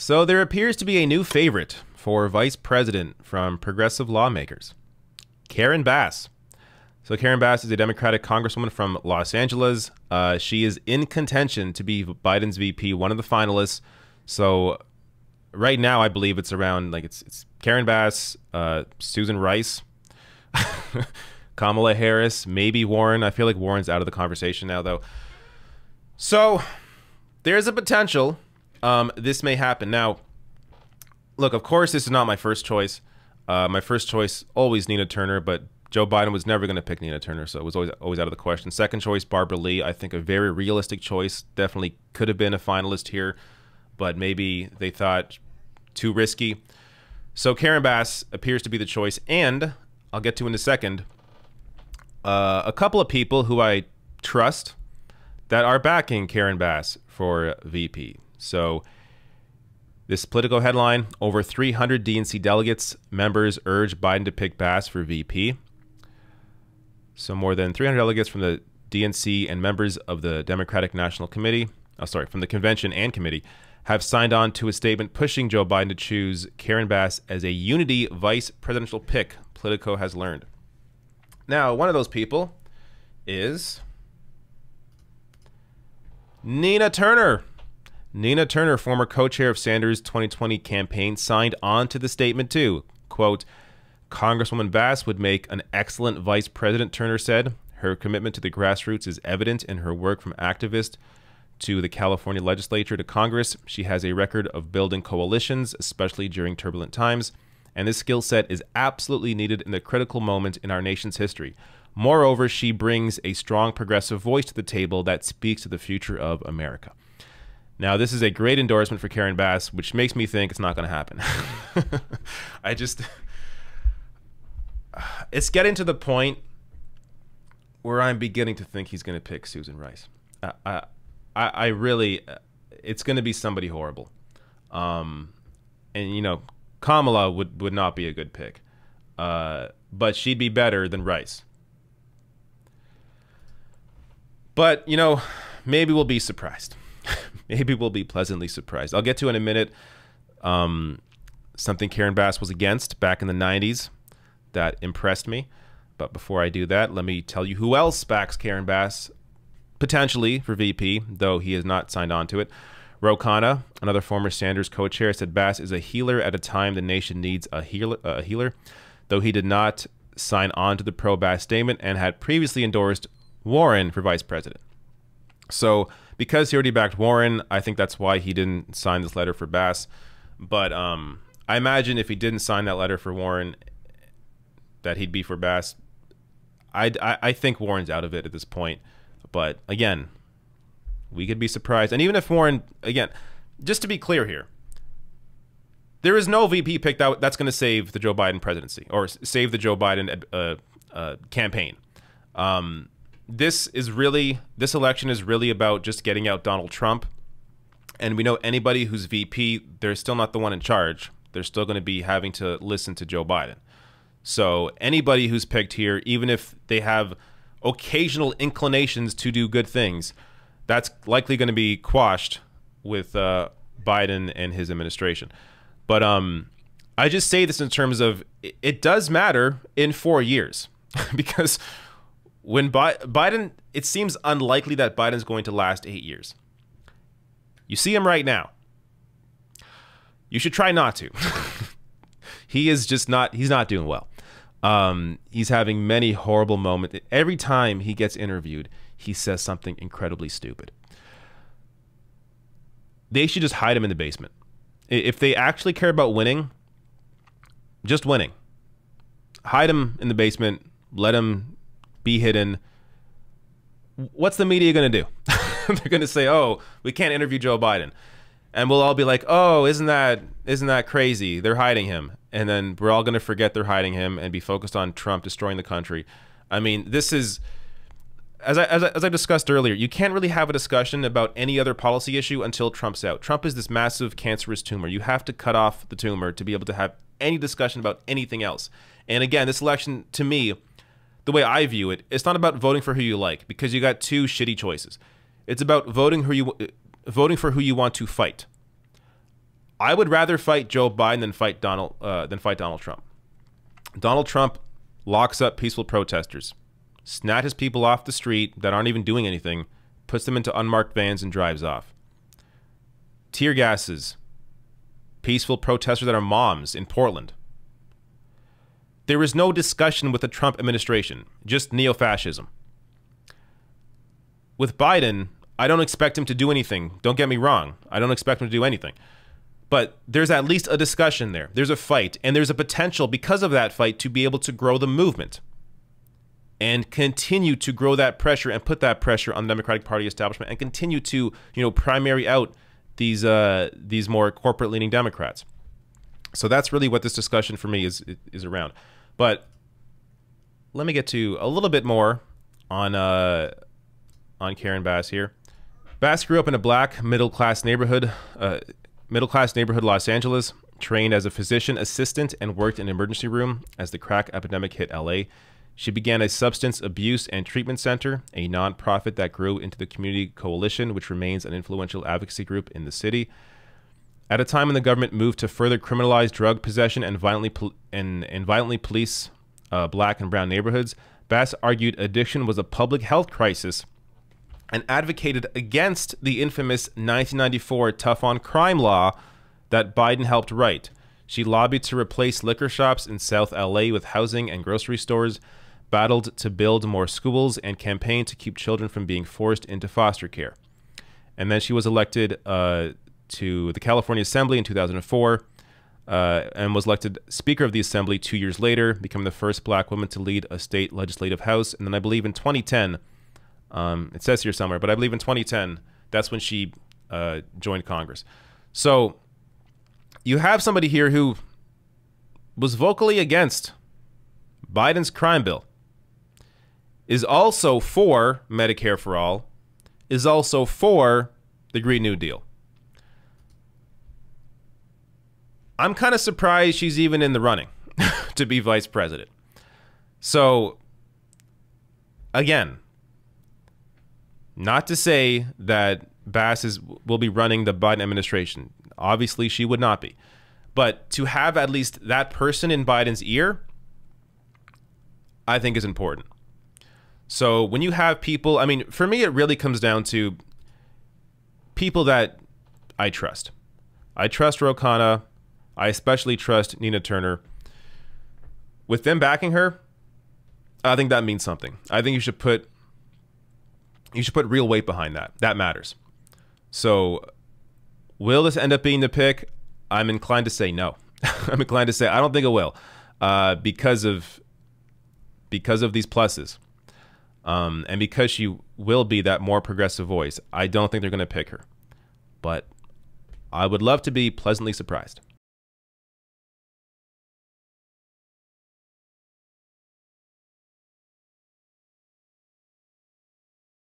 So there appears to be a new favorite for vice president from progressive lawmakers Karen Bass. So Karen Bass is a Democratic congresswoman from Los Angeles. Uh, she is in contention to be Biden's VP, one of the finalists. So right now, I believe it's around like it's it's Karen Bass, uh, Susan Rice, Kamala Harris, maybe Warren. I feel like Warren's out of the conversation now, though. So there's a potential um, this may happen. Now, look, of course, this is not my first choice. Uh, my first choice always Nina Turner, but Joe Biden was never going to pick Nina Turner, so it was always always out of the question. Second choice, Barbara Lee. I think a very realistic choice. Definitely could have been a finalist here, but maybe they thought too risky. So Karen Bass appears to be the choice, and I'll get to in a second. Uh, a couple of people who I trust that are backing Karen Bass for VP. So, this Politico headline over 300 DNC delegates members urge Biden to pick Bass for VP. So, more than 300 delegates from the DNC and members of the Democratic National Committee, oh, sorry, from the convention and committee, have signed on to a statement pushing Joe Biden to choose Karen Bass as a unity vice presidential pick, Politico has learned. Now, one of those people is Nina Turner. Nina Turner, former co-chair of Sanders' 2020 campaign, signed on to the statement too. Quote, Congresswoman Bass would make an excellent vice president, Turner said. Her commitment to the grassroots is evident in her work from activist to the California legislature to Congress. She has a record of building coalitions, especially during turbulent times, and this skill set is absolutely needed in the critical moment in our nation's history. Moreover, she brings a strong progressive voice to the table that speaks to the future of America. Now, this is a great endorsement for Karen Bass, which makes me think it's not going to happen. I just. It's getting to the point where I'm beginning to think he's going to pick Susan Rice. I, I, I really. It's going to be somebody horrible. Um, and, you know, Kamala would, would not be a good pick. Uh, but she'd be better than Rice. But, you know, maybe we'll be surprised. maybe we'll be pleasantly surprised. I'll get to in a minute um, something Karen Bass was against back in the 90s that impressed me. But before I do that, let me tell you who else backs Karen Bass potentially for VP, though he has not signed on to it. Ro Khanna, another former Sanders co-chair, said Bass is a healer at a time the nation needs a healer, a healer though he did not sign on to the pro-Bass statement and had previously endorsed Warren for vice president. So because he already backed Warren, I think that's why he didn't sign this letter for Bass. But um, I imagine if he didn't sign that letter for Warren, that he'd be for Bass. I, I, I think Warren's out of it at this point. But again, we could be surprised. And even if Warren, again, just to be clear here, there is no VP pick that that's going to save the Joe Biden presidency or save the Joe Biden uh, uh, campaign. Um, this is really this election is really about just getting out Donald Trump. And we know anybody who's VP, they're still not the one in charge. They're still going to be having to listen to Joe Biden. So anybody who's picked here, even if they have occasional inclinations to do good things, that's likely going to be quashed with uh, Biden and his administration. But um, I just say this in terms of it does matter in four years because when Bi- Biden, it seems unlikely that Biden's going to last eight years. You see him right now. You should try not to. he is just not, he's not doing well. Um, he's having many horrible moments. Every time he gets interviewed, he says something incredibly stupid. They should just hide him in the basement. If they actually care about winning, just winning. Hide him in the basement, let him be hidden. What's the media going to do? They're going to say, "Oh, we can't interview Joe Biden." And we'll all be like, "Oh, isn't that isn't that crazy? They're hiding him." And then we're all going to forget they're hiding him and be focused on Trump destroying the country. I mean, this is as I, as I, as I discussed earlier, you can't really have a discussion about any other policy issue until Trump's out. Trump is this massive cancerous tumor. You have to cut off the tumor to be able to have any discussion about anything else. And again, this election to me the way I view it, it's not about voting for who you like because you got two shitty choices. It's about voting who you voting for who you want to fight. I would rather fight Joe Biden than fight Donald uh, than fight Donald Trump. Donald Trump locks up peaceful protesters, snatches people off the street that aren't even doing anything, puts them into unmarked vans and drives off. Tear gases, peaceful protesters that are moms in Portland. There is no discussion with the Trump administration, just neo fascism. With Biden, I don't expect him to do anything. Don't get me wrong. I don't expect him to do anything. But there's at least a discussion there. There's a fight, and there's a potential because of that fight to be able to grow the movement and continue to grow that pressure and put that pressure on the Democratic Party establishment and continue to, you know, primary out these uh, these more corporate leaning Democrats. So that's really what this discussion for me is is around. But let me get to a little bit more on uh, on Karen Bass here. Bass grew up in a black middle class neighborhood. Uh, middle class neighborhood Los Angeles, trained as a physician assistant and worked in an emergency room as the crack epidemic hit LA. She began a substance abuse and treatment center, a nonprofit that grew into the Community Coalition, which remains an influential advocacy group in the city. At a time when the government moved to further criminalize drug possession and violently and, and violently police uh, black and brown neighborhoods, Bass argued addiction was a public health crisis and advocated against the infamous 1994 tough on crime law that Biden helped write. She lobbied to replace liquor shops in South LA with housing and grocery stores, battled to build more schools, and campaigned to keep children from being forced into foster care. And then she was elected uh, to the California Assembly in 2004 uh, and was elected Speaker of the Assembly two years later, becoming the first black woman to lead a state legislative house. And then I believe in 2010, um, it says here somewhere, but I believe in 2010, that's when she uh, joined Congress. So you have somebody here who was vocally against Biden's crime bill, is also for Medicare for all, is also for the Green New Deal. I'm kind of surprised she's even in the running to be vice president. So, again, not to say that Bass is, will be running the Biden administration. Obviously, she would not be. But to have at least that person in Biden's ear, I think is important. So when you have people, I mean, for me, it really comes down to people that I trust. I trust Ro Khanna. I especially trust Nina Turner. With them backing her, I think that means something. I think you should put you should put real weight behind that. That matters. So, will this end up being the pick? I'm inclined to say no. I'm inclined to say I don't think it will, uh, because of because of these pluses, um, and because she will be that more progressive voice. I don't think they're going to pick her, but I would love to be pleasantly surprised.